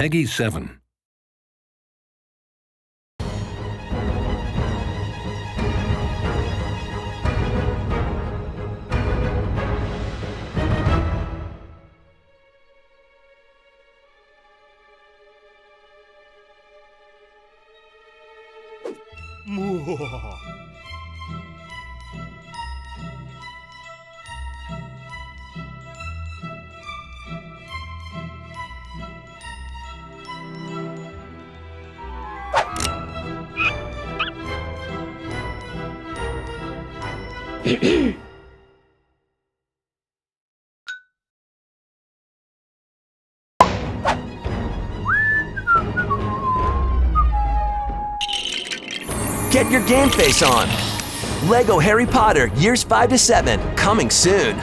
Peggy 7. Get your game face on! LEGO Harry Potter Years 5 to 7, coming soon!